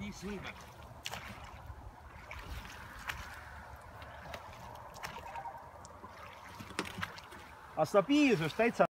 receiver. aga stabiilsus täitsa